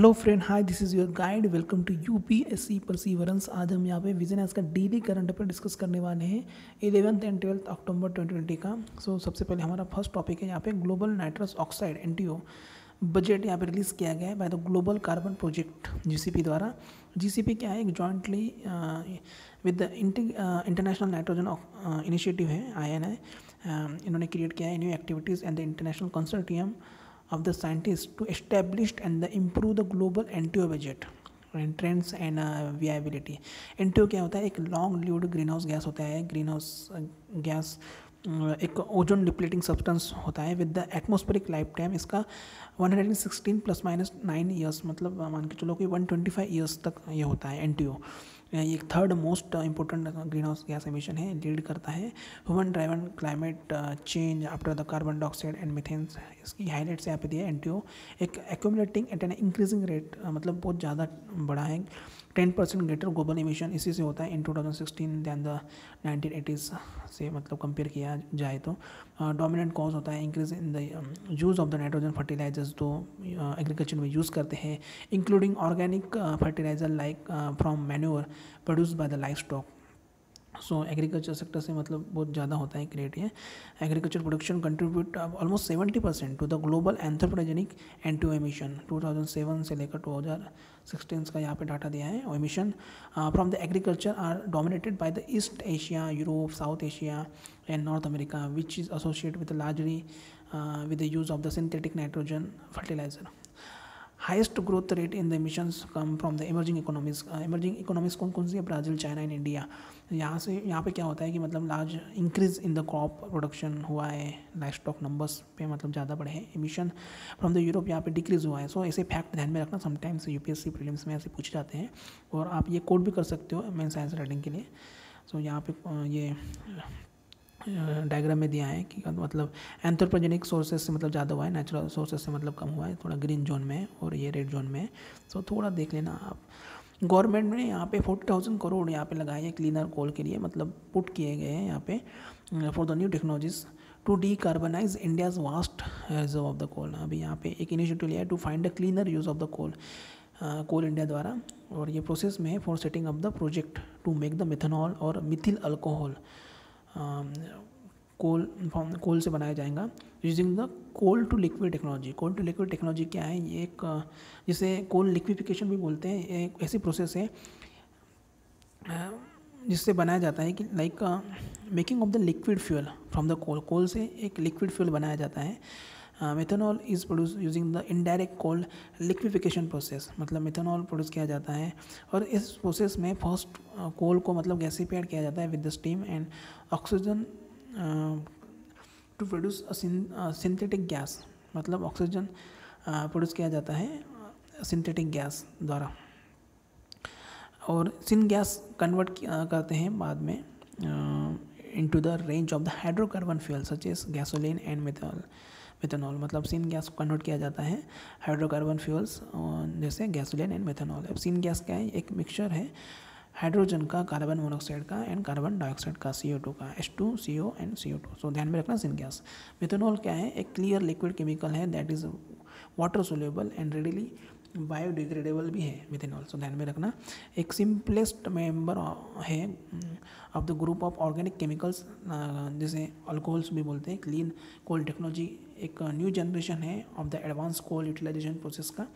Hello friend hi this is your guide welcome to U P S C perseverance आज हम यहाँ पे vision S का daily current affair discuss करने वाले हैं इलेवंथ एंड ट्वेल्थ अक्टूबर 2020 का। सो so, सबसे पहले हमारा फ़र्स्ट टॉपिक है यहाँ पे global nitrous oxide N two O budget यहाँ पे रिलीज़ किया गया है by the global carbon project GCP द्वारा। जीसीपी क्या है? एक jointly with the international nitrogen initiative है आई एन इन्होंने क्रिएट किया है new activities and the international consortium of the scientists to establish and improve the global and trends and uh, viability. NTO क्या होता है? एक long lived greenhouse gas होता है। ग्रीन हाउस गैस एक ओजोन डिप्लीटिंग सब्सटेंस होता है with the atmospheric life time इसका 116 प्लस माइनस नाइन ईयर्स मतलब मान के चलो कि 125 ईयर्स तक ये होता है एन एक third most important greenhouse gas emission है लीड करता है। Human driven climate change after the carbon dioxide and methanes इसकी हाईलाइट्स यहाँ पे दिए एन एक accumulating at an increasing rate मतलब बहुत ज़्यादा बड़ा है। Ten percent greater global emission इसी से होता है in two thousand sixteen than the nineteen eighties से मतलब कंपेयर किया जाए तो। डोमिनेंट कॉज होता है increase in the use of the nitrogen fertilisers जो एग्रीकल्चर में यूज़ करते हैं including organic fertiliser like from manure produce by the livestock so agriculture sector से मतलब बहुत ज़्यादा होता है क्रिएट ये। Agriculture production contribute almost seventy percent to the global anthropogenic N two O emission two thousand seven से लेकर to हज़ार सिक्सटीन का यहाँ पे डाटा दिया है emission from the agriculture are dominated by the East Asia Europe South Asia and North America which is associate with largely with the use of the synthetic nitrogen fertiliser highest growth rate in the emissions come from the emerging economies emerging economies कौन कौन सी है? Brazil, China, and India. यहाँ से यहाँ पे क्या होता है कि मतलब large increase in the crop production हुआ है लाइफ स्टॉक नंबर्स पे मतलब ज़्यादा बढ़े हैं एमिशन फ्रॉम द यूरोप यहाँ पे डिक्रीज हुआ है। सो so, ऐसे फैक्ट ध्यान में रखना sometimes U P S C prelims में ऐसे पूछे जाते हैं और आप ये कोड भी कर सकते हो मेन साइंस राइटिंग के लिए। सो so, यहाँ पे ये डायग्राम में दिया है कि मतलब एंथ्रोपोजेनिक सोर्सेज से मतलब ज़्यादा हुआ है नेचुरल सोर्सेज से मतलब कम हुआ है थोड़ा ग्रीन जोन में और ये रेड जोन में सो so, थोड़ा देख लेना आप। गवर्नमेंट ने यहाँ पे फोर्टी थाउज़ेंड करोड़ यहाँ पे लगाए हैं क्लीनर कोल के लिए मतलब पुट किए गए हैं यहाँ पे for the new technologies to decarbonise India's vast reserve of the coal अभी यहाँ पे एक इनिशिएटिव लिया है to find the cleaner use of the coal Coal India द्वारा, और ये प्रोसेस में है for setting up the project to make the methanol और मिथिल अल्कोहल कोल कोल से बनाया जाएगा using the coal to liquid technology. Coal to liquid technology क्या है? ये एक, जिसे कोल लिक्विफिकेशन भी बोलते हैं एक ऐसी प्रोसेस है जिससे बनाया जाता है कि like making of the liquid fuel from the coal coal से एक लिक्विड फ्यूल बनाया जाता है। Methanol is produce using the indirect coal liquefaction process मतलब मेथनॉल प्रोड्यूस किया जाता है और इस प्रोसेस में फ़र्स्ट कोल को मतलब गैसीफाइड किया जाता है with the steam and oxygen to produce synthetic gas मतलब ऑक्सीजन प्रोड्यूस किया जाता है सिंथेटिक गैस द्वारा। और सिन गैस कन्वर्ट करते हैं बाद में into the range of the hydrocarbon fuel such as gasoline and methyl methanol मतलब सिन गैस को कन्वर्ट किया जाता है हाइड्रोकार्बन फ्यूल्स जैसे गैसोलिन एंड मेथनॉल अब सिन गैस क्या है? एक मिक्सचर है हाइड्रोजन का कार्बन मोनोक्साइड का एंड कार्बन डाइऑक्साइड का टू का H two C O and C O two so ध्यान में रखना सिन गैस मिथेनॉल क्या है? एक क्लियर लिक्विड केमिकल है that is water soluble and readily biodegradable भी है मिथेनॉल सो ध्यान में रखना. एक सिंपलेस्ट मेंबर है of the group of organic chemicals जैसे अल्कोहल्स भी बोलते हैं क्लीन कोल टेक्नोलॉजी एक न्यू जनरेशन है of the advance coal utilisation process का.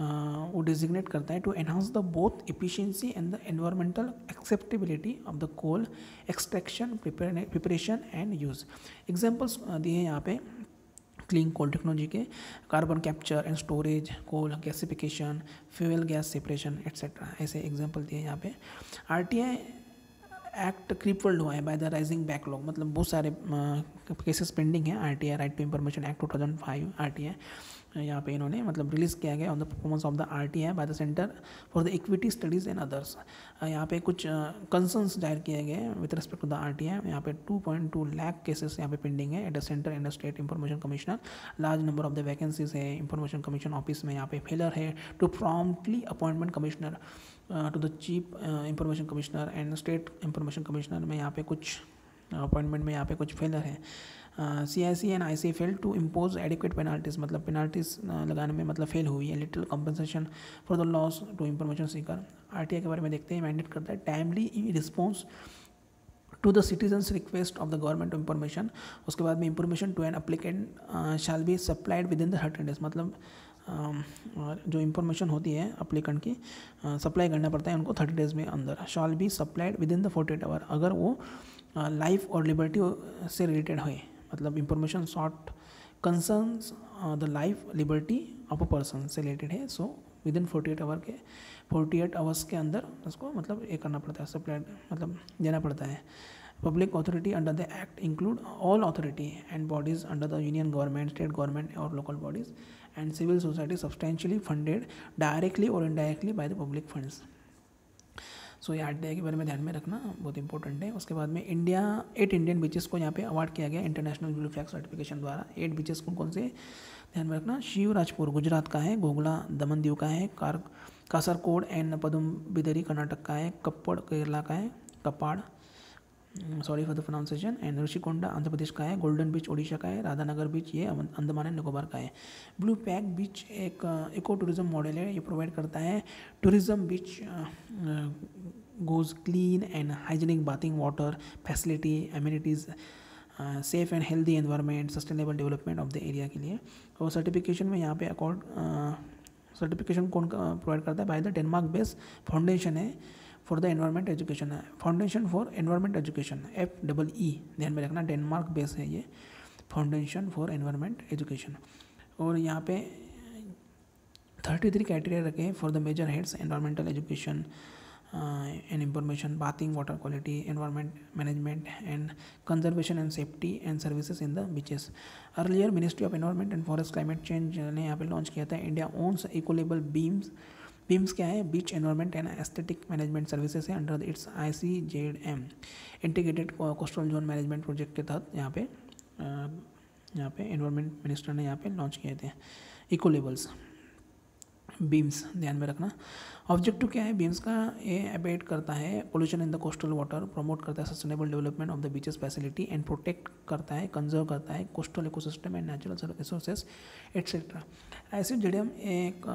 वो डिजिग्नेट करता है to enhance the both efficiency and the environmental acceptability of the coal extraction preparation and use examples दिए हैं यहाँ पे क्लीन कोल टेक्नोलॉजी के carbon capture and storage coal gasification fuel gas separation etcetera ऐसे example दिए यहाँ पे। R T I act crippled हुआ है बाय द राइजिंग बैकलॉग मतलब बहुत सारे केसेस पेंडिंग हैं। R T I right to information act two thousand five R T I यहाँ पे इन्होंने मतलब रिलीज़ किया गया on the performance of the R T I by the centre for the equity studies and others यहाँ पे कुछ concerns दायर किए गए with respect to the R T I यहाँ पे two point two lakh cases यहाँ पे पेंडिंग है। At the centre and state information commissioner large number of the vacancies है। इंफॉर्मेशन कमीशन ऑफ़िस में यहाँ पे फेलर है। To promptly appointment commissioner to the chief information commissioner and state information commissioner में यहाँ पे कुछ अपॉइंटमेंट में यहाँ पे कुछ फेलर है। C I C and I C fail to impose adequate penalties मतलब पेनाल्टीज लगाने में मतलब फेल हुई है। Little compensation for the loss to information seeker R T I के बारे में देखते हैं। मैंडेट करता है timely response to the citizens request of the government information उसके बाद में information to an applicant shall be supplied within the thirty days मतलब जो इंफॉर्मेशन होती है अप्लीकेंट की सप्लाई करना पड़ता है उनको थर्टी डेज़ में अंदर। Shall be supplied within the forty eight hour अगर वो लाइफ और लिबर्टी से रिलेटेड है मतलब information sought concerns the life liberty of a person से रिलेटेड है so within forty eight hour के फोर्टी एट आवर्स के अंदर उसको मतलब ये करना पड़ता है सप्लाइड मतलब देना पड़ता है। Public authority under the act include all authority and bodies under the union government state government और local bodies and civil society substantially funded directly और indirectly by the public funds so ये R के बारे में ध्यान में रखना बहुत इंपॉर्टेंट है। उसके बाद में इंडिया एट इंडियन बीचेस को यहाँ पे अवार्ड किया गया इंटरनेशनल ब्लू फ्लैग सर्टिफिकेशन द्वारा। एट बीचेस कौन कौन से? ध्यान में रखना, शिवराजपुर, गुजरात का है गोगला दमन दीव का है, कार कासरकोड एंड पदम, बिदरी, कर्नाटक का है, कप्पड़, केरला का है, Kappad sorry for the pronunciation and Rushikonda Andhra Pradesh का है गोल्डन बीच ओडिशा का है राधानगर बीच ये अंदमान एंड निकोबार का है। ब्लू पैक बीच एक इको टूरिज़्म मॉडल है, ये प्रोवाइड करता है। Tourism beach goes clean and hygienic bathing water facility amenities safe and healthy environment sustainable development of the area के लिए। और सर्टिफिकेशन में यहाँ पे अकॉर्ड सर्टिफिकेशन कौन प्रोवाइड करता है? By the Denmark based foundation है। फॉर द एनवायरमेंट एजुकेशन है। Foundation for environment education F double E ध्यान में रखना डेनमार्क बेस है ये। फाउंडेशन फॉर एनवायरमेंट एजुकेशन और यहाँ पे थर्टी थ्री क्राइटेरिया रखे हैं for the major heads environmental education and information bathing water quality environment management and conservation and safety and services in the beaches earlier ministry of environment and forest climate change ने यहाँ पे launch किया था। India owns ecolabel BEAMS BEAMS क्या है? Beach environment and aesthetic management services है under its I C Z M integrated coastal zone management project के तहत यहाँ पे यहाँ पे एनवायरमेंट मिनिस्टर ने यहाँ पे लॉन्च किए थे। इको लेवल्स बीम्स ध्यान में रखना। ऑब्जेक्टिव क्या है? बीम्स का ये अबेट करता है pollution in the coastal water promote करता है sustainable development of the beaches facility and protect करता है कंजर्व करता है coastal ecosystem and natural resources etcetera ऐसे जड़े हम एक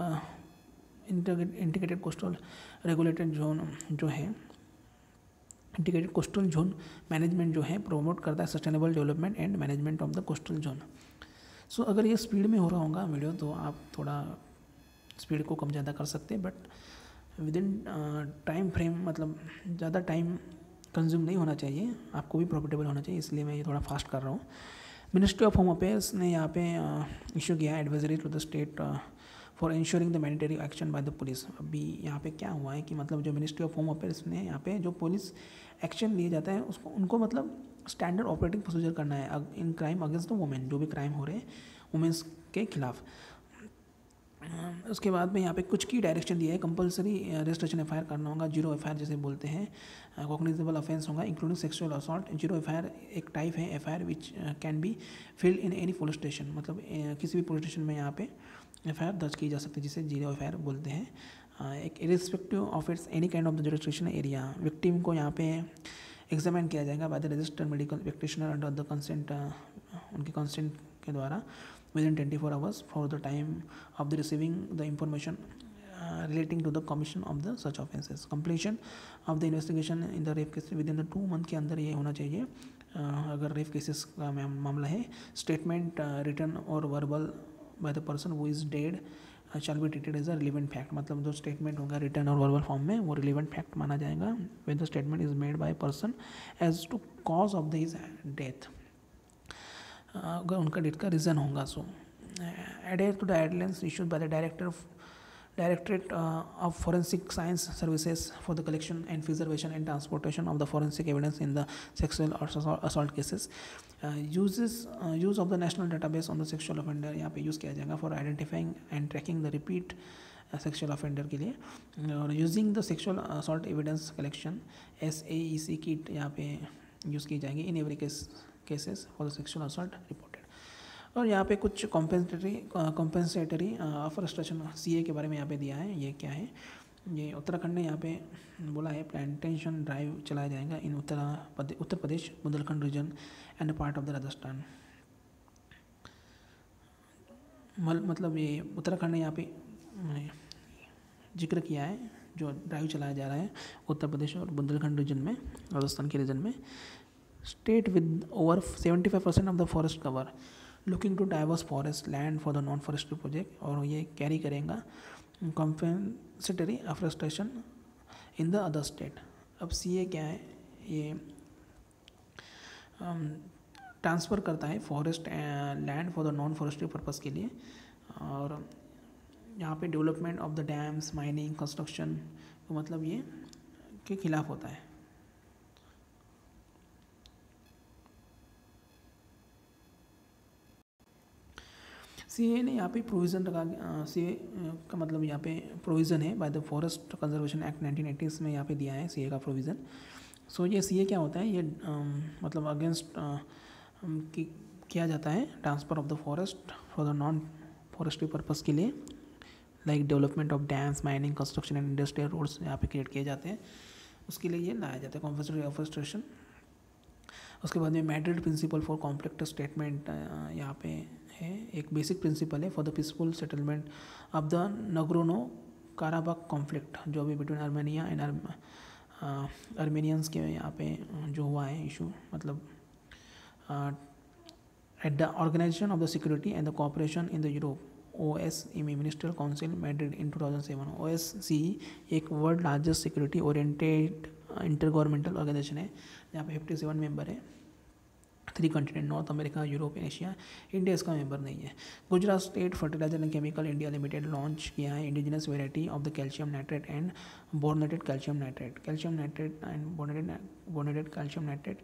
इंटीग्रेटेड कोस्टल रेगुलेटेड जोन जो है, इंटीग्रेटेड कोस्टल जोन मैनेजमेंट जो है प्रोमोट करता है sustainable development and management of the coastal zone so अगर ये स्पीड में हो रहा होगा, वीडियो तो आप थोड़ा स्पीड को कम ज़्यादा कर सकते हैं but within time frame मतलब ज़्यादा टाइम कंज्यूम नहीं होना चाहिए, आपको भी प्रॉफिटेबल होना चाहिए, इसलिए मैं ये थोड़ा फास्ट कर रहा हूँ। मिनिस्ट्री ऑफ़ होम अफेयर्स ने यहाँ पे इशू किया advisory to the state for ensuring the mandatory action by the police अभी यहाँ पे क्या हुआ है कि मतलब जो मिनिस्ट्री ऑफ़ होम अफेयर्स ने यहाँ पे जो पुलिस एक्शन लिए जाता है, उसको, उनको मतलब स्टैंडर्ड ऑपरेटिंग प्रोसीजर करना है in crime against the women जो भी क्राइम हो रहे हैं वुमेंस के खिलाफ। उसके बाद में यहाँ पे कुछ की डायरेक्शन दिया है कंपलसरी रजिस्ट्रेशन एफ़ करना होगा ज़ीरो एफ़ जैसे बोलते हैं कॉग्निजेबल ऑफेंस होगा including sexual assault zero F एक टाइप है F I which can be filed in any police station मतलब किसी भी पुलिस स्टेशन में यहाँ पे। एफ़ दर्ज की जा सकती है, जिसे ज़ीरो एफ़ बोलते हैं। एक irrespective of its any kind of the jurisdiction area victim को यहाँ पे एग्जामिन किया जाएगा by the registered medical practitioner under the consent उनके कंसेंट के द्वारा within twenty four hours for the time of the receiving the information relating to the commission of the such offences completion of the investigation in the rape case within the two month के अंदर ये होना चाहिए। अगर rape cases का मामला है statement written or verbal by the person who is dead shall be treated as a relevant fact मतलब जो स्टेटमेंट होगा रिटर्न और वर्बल फॉर्म में, वो रिलेवेंट फैक्ट माना जाएगा when the statement is made by person as to cause of the his death अगर उनका डेथ का रीज़न होगा so added to the guidelines issued by the director Directorate uh, of Forensic Science Services for the collection and preservation and transportation of the forensic evidence in the sexual or assault cases. Uh, uses uh, use of the national database on the sexual offender यहाँ पे use किया जाएगा for identifying and tracking the repeat sexual offender के लिए और using the sexual assault evidence collection S A E C kit यहाँ पे use की जाएगी in every case cases for the sexual assault report और यहाँ पे कुछ कॉम्पेंसेटरी कॉम्पेंसेटरी फ्रस्ट्रेशन सी के बारे में यहाँ पे दिया है, ये क्या है? ये उत्तराखंड ने यहाँ पे बोला है प्लांटेशन ड्राइव चलाया जाएगा in Uttar Uttar Pradesh, Bundelkhand region and part of the Rajasthan मल मतलब ये उत्तराखंड ने यहाँ पे ज़िक्र किया है, जो ड्राइव चलाया जा रहा है उत्तर प्रदेश और बुंदेलखंड रीजन में, राजस्थान के रीजन में। State with over seventy five percent of the forest cover looking to divert forest land for the non forestry project और ये कैरी करेगा compensatory afforestation in the other state अब सी ए क्या है? ये ट्रांसफ़र करता है forest land for the non forestry purpose के लिए, और यहाँ पे development of the dams mining construction तो मतलब ये के खिलाफ होता है। सी ए ने यहाँ पे प्रोविज़न रखा सी ए का मतलब यहाँ पे प्रोविज़न है by the forest conservation act 1980 में यहाँ पे दिया है सी ए का प्रोविज़न सो so, ये सी ए क्या होता है? ये uh, मतलब अगेंस्ट uh, किया जाता है transfer of the forest for the non forestry purpose के लिए like development of dams mining construction and industrial roads यहाँ पे क्रिएट किए जाते हैं। उसके लिए ये लाया जाता है कॉम्पल्सरी ऑफेस्ट्रेशन उसके बाद में Madrid principle for conflict statement यहाँ पे है, एक बेसिक प्रिंसिपल है for the peaceful settlement of the Nagorno Karabakh conflict जो अभी बिटवीन आर्मेनिया एंड आर्मेनियंस के यहाँ पे जो हुआ है इशू मतलब at the organisation of the security and the cooperation in the Europe O S ministerial council Madrid in two thousand seven O S C एक world largest security oriented intergovernmental organisation है, जहाँ पे fifty seven member है three continent North America Europe Asia India इसका member नहीं है। Gujarat state fertiliser and chemical India limited launch किया है indigenous variety of the calcium nitrate and boronated calcium nitrate calcium nitrate and boronated boronated calcium nitrate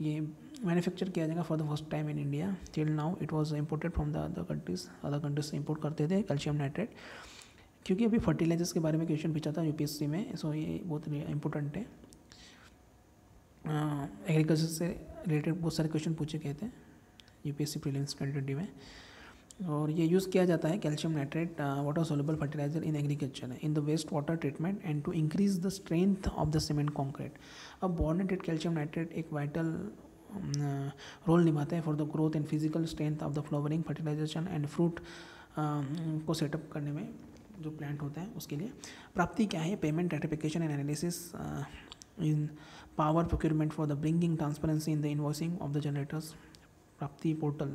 ये manufacture किया जाएगा for the first time in India till now it was imported from the other countries other countries से import करते थे calcium nitrate क्योंकि अभी fertilisers के बारे में क्वेश्चन पूछा था यूपीएससी में सो ये बहुत इंपॉर्टेंट है। एग्रीकल्चर से रिलेटेड बहुत सारे क्वेश्चन पूछे गए थे U UPSC prelims twenty twenty में। और ये यूज़ किया जाता है calcium nitrate water soluble fertiliser in agriculture in the waste water treatment and to increase the strength of the cement concrete अब बॉर्नेटेड कैल्शियम नाइट्रेट एक वाइटल रोल निभाता है for the growth and physical strength of the flowering fertilisation and fruit को setup करने में जो plant होता है उसके लिए। प्राप्ति क्या है? Payment ratification and analysis in power procurement for the bringing transparency in the invoicing of the generators Praapti portal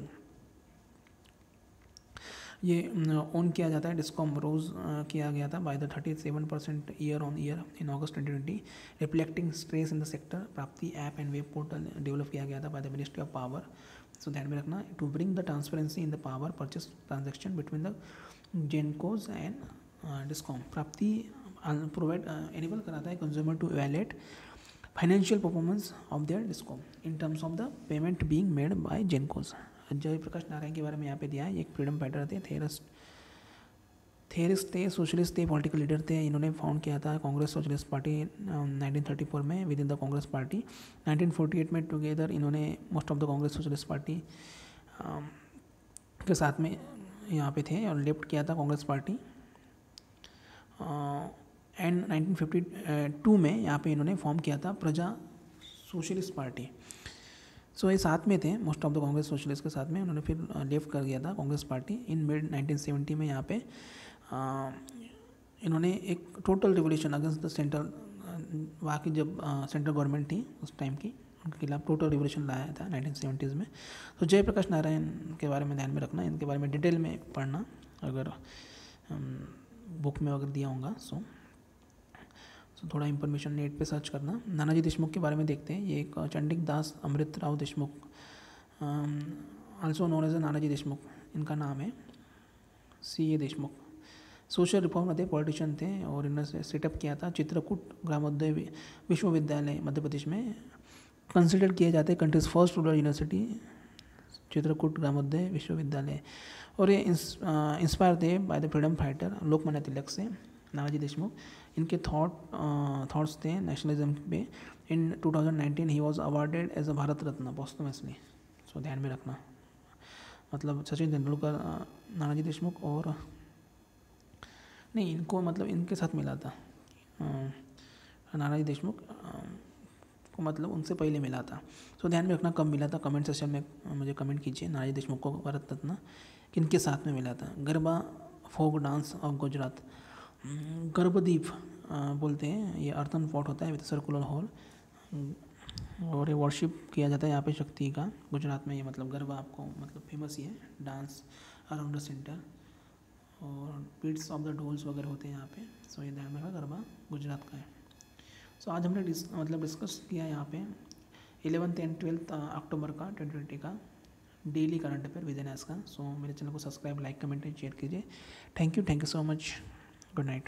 ये ऑन किया जाता है डिस्कॉम रोज किया गया था by the thirty seven percent year on year in August twenty twenty reflecting stress in the sector Praapti app and web portal develop किया गया था by the ministry of power so ध्यान में रखना to bring the transparency in the power purchase transaction between the GENCOs and DISCOM Praapti provide enable कराता है consumer to valuate financial performance of their DISCOM in terms of the payment being made by gencos Jayaprakash Narayan के बारे में यहाँ पे दिया है एक फ्रीडम फाइटर थे थेरस थेरिस्ट थे सोशलिस्ट थे पॉलिटिकल लीडर थे, इन्होंने फाउंड किया था कांग्रेस सोशलिस्ट पार्टी 1934 में within the Congress party 1948 में टुगेदर इन्होंने most of the Congress socialist party के साथ में यहाँ पे थे और लेफ़्ट किया था कांग्रेस पार्टी एंड 1952 में यहाँ पे इन्होंने फॉर्म किया था प्रजा सोशलिस्ट पार्टी सो ये साथ में थे most of the Congress socialist के साथ में। उन्होंने फिर लेफ़्ट कर दिया था कांग्रेस पार्टी इन मिड 1970 में यहाँ पे। इन्होंने एक total revolution against the central वहाँ की जब सेंट्रल गवर्नमेंट थी उस टाइम की, उनके खिलाफ टोटल रिवोल्यूशन लाया था नाइनटीन सेवेंटीज़ में। तो जयप्रकाश नारायण के बारे में ध्यान में रखना, इनके बारे में डिटेल में पढ़ना। अगर बुक में अगर दिया होगा सो सो थोड़ा इन्फॉर्मेशन नेट पे सर्च करना। नानाजी देशमुख के बारे में देखते हैं। ये एक Chandikadas Amritrao Deshmukh also known as Nanaji Deshmukh. इनका नाम है C A Deshmukh. Social reform थे पॉलिटिशियन थे और इन्होंने सेटअप किया था चित्रकूट ग्रामोदय विश्वविद्यालय मध्य प्रदेश में। कंसिडर किए जाते countries first rural university Chitrakoot Gramodaya Vishwavidyalaya. और ये इंस्पायर थे by the freedom fighter Lokmanya Tilak से। नानाजी देशमुख इनके थॉट थॉट्स थे नेशनलिज्म पे। In 2019 he was awarded as a Bharat Ratna posthumously so ध्यान में रखना। मतलब सचिन तेंदुलकर नानाजी देशमुख और नहीं, इनको मतलब इनके साथ मिला था। नानाजी देशमुख को मतलब उनसे पहले मिला था। सो ध्यान में रखना, कब मिला था? कमेंट सेक्शन में मुझे कमेंट कीजिए। नानाजी देशमुख को, भारत रत्न, किनके साथ में मिला था? Garba, folk, dance of Gujarat. Garbhdeep बोलते हैं ये अर्थन फोर्ट होता है विद सर्कुलर हॉल और ये वर्शिप किया जाता है यहाँ पे शक्ति का। गुजरात में ये मतलब गरबा आपको मतलब फ़ेमस ही है डांस अराउंड द सेंटर और बीट्स ऑफ़ द ढोल्स वगैरह होते हैं यहाँ पे सो ये ध्यान रखा गरबा गुजरात का है। सो आज हमने डिस, मतलब डिस्कस किया यहाँ पे एलेवंथ एंड ट्वेल्थ अक्टूबर का ट्वेंटी ट्वेंटी का daily current affair with N का। सो मेरे चैनल को subscribe like comment and share कीजिए। Thank you thank you so much good night.